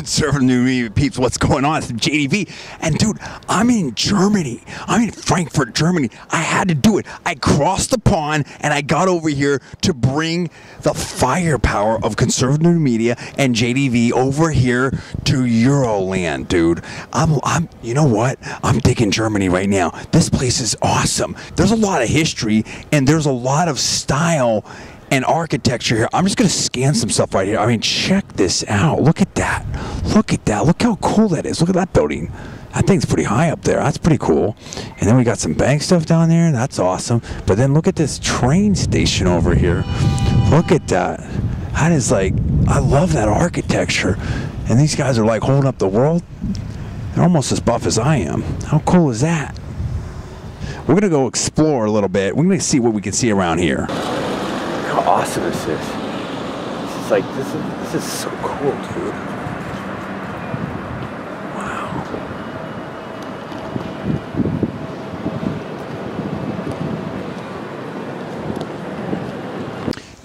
conservative new media peeps? What's going on? It's JDV. And dude, I'm in Germany. I'm in Frankfurt, Germany. I had to do it. I crossed the pond and I got over here to bring the firepower of conservative new media and JDV over here to Euroland, dude. I'm, I'm, you know what? I'm digging Germany right now. This place is awesome. There's a lot of history and there's a lot of style and architecture here. I'm just gonna scan some stuff right here. I mean, check this out. Look at that. Look at that. Look how cool that is. Look at that building. That thing's pretty high up there. That's pretty cool. And then we got some bank stuff down there. That's awesome. But then look at this train station over here. Look at that. That is like, I love that architecture. And these guys are like holding up the world. They're almost as buff as I am. How cool is that? We're gonna go explore a little bit. We're gonna see what we can see around here awesome this is. Is like this is this is so cool, dude. Wow.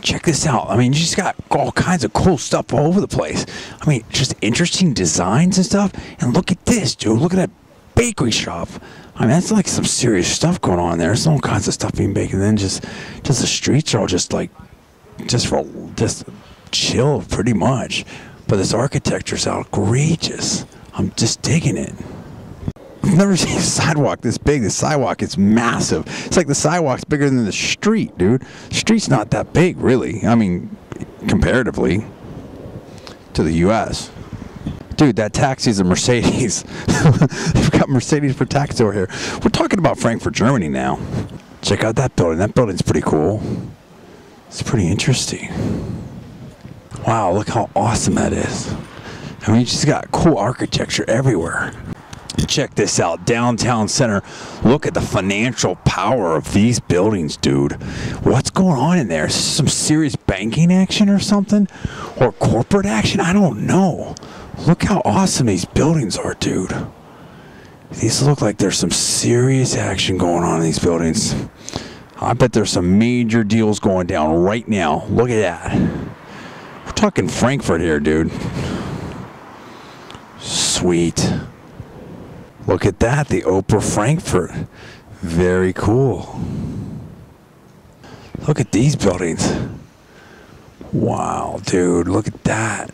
Check this out. I mean, you just got all kinds of cool stuff all over the place. I mean, just interesting designs and stuff. And look at this, dude. Look at that bakery shop. I mean, that's like some serious stuff going on there. There's all kinds of stuff being baked, and then just, just the streets are all just like, just for just chill, pretty much. But this architecture is outrageous. I'm just digging it. I've never seen a sidewalk this big. The sidewalk is massive. It's like the sidewalk's bigger than the street, dude. The street's not that big, really. I mean, comparatively to the U.S. Dude, that taxi is a Mercedes. They've got Mercedes for taxi over here. We're talking about Frankfurt, Germany now. Check out that building. That building's pretty cool. It's pretty interesting. Wow, look how awesome that is. I mean, you just got cool architecture everywhere. Check this out, downtown center. Look at the financial power of these buildings, dude. What's going on in there? Some serious banking action or something? Or corporate action? I don't know. Look how awesome these buildings are, dude. These look like there's some serious action going on in these buildings. I bet there's some major deals going down right now. Look at that. We're talking Frankfurt here, dude. Sweet. Look at that, the Opera Frankfurt. Very cool. Look at these buildings. Wow, dude, look at that.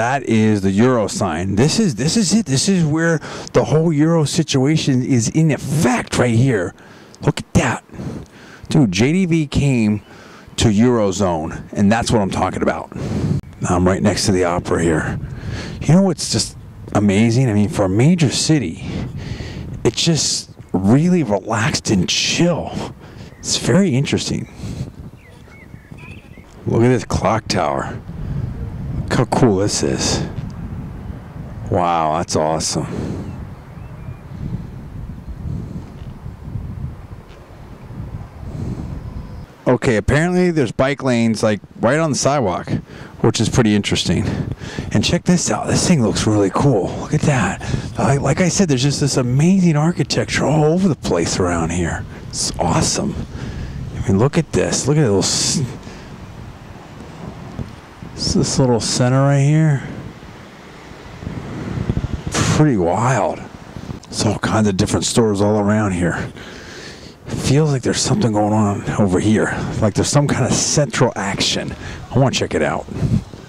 That is the euro sign. This is this is it. This is where the whole euro situation is in effect right here. Look at that. Dude, JDV came to Eurozone, and that's what I'm talking about. I'm right next to the opera here. You know what's just amazing? I mean, for a major city, it's just really relaxed and chill. It's very interesting. Look at this clock tower. How cool this is. Wow, that's awesome. Okay, apparently there's bike lanes like right on the sidewalk, which is pretty interesting. And check this out. This thing looks really cool. Look at that. Like, like I said, there's just this amazing architecture all over the place around here. It's awesome. I mean, look at this. Look at it little this little center right here. Pretty wild. It's all kinds of different stores all around here. Feels like there's something going on over here. Like there's some kind of central action. I want to check it out.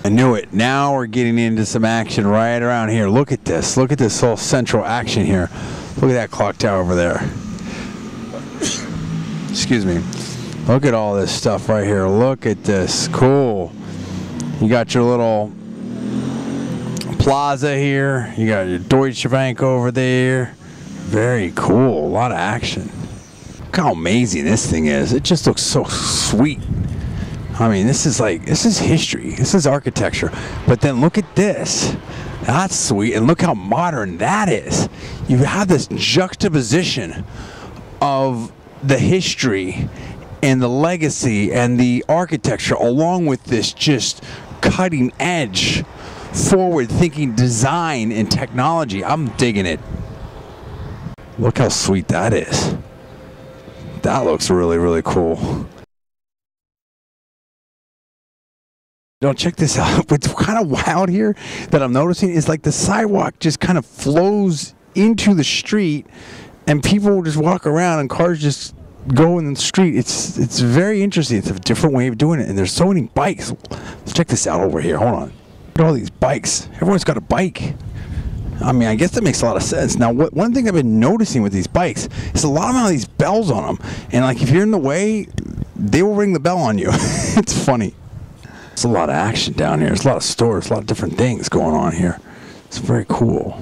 I knew it. Now we're getting into some action right around here. Look at this. Look at this whole central action here. Look at that clock tower over there. Excuse me. Look at all this stuff right here. Look at this. Cool. You got your little plaza here. You got your Deutsche Bank over there. Very cool. A lot of action. Look how amazing this thing is. It just looks so sweet. I mean, this is like, this is history. This is architecture. But then look at this. That's sweet. And look how modern that is. You have this juxtaposition of the history and the legacy and the architecture along with this just cutting edge, forward thinking design and technology. I'm digging it. Look how sweet that is. That looks really, really cool. Don't check this out. What's kind of wild here that I'm noticing is like the sidewalk just kind of flows into the street, and people just walk around, and cars just go in the street. It's it's very interesting. It's a different way of doing it, and there's so many bikes. Let's check this out over here. Hold on. Look at all these bikes. Everyone's got a bike. I mean, I guess that makes a lot of sense. Now, what, one thing I've been noticing with these bikes is a lot of these bells on them, and like if you're in the way, they will ring the bell on you. it's funny. There's a lot of action down here. There's a lot of stores, a lot of different things going on here. It's very cool.